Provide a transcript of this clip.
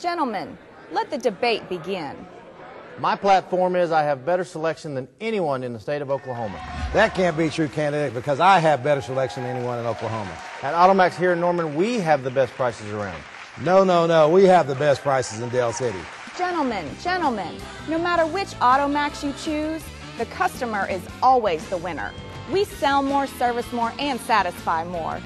Gentlemen, let the debate begin. My platform is I have better selection than anyone in the state of Oklahoma. That can't be true, candidate, because I have better selection than anyone in Oklahoma. At Automax here in Norman, we have the best prices around. No, no, no. We have the best prices in Del City. Gentlemen, gentlemen, no matter which Automax you choose, the customer is always the winner. We sell more, service more, and satisfy more.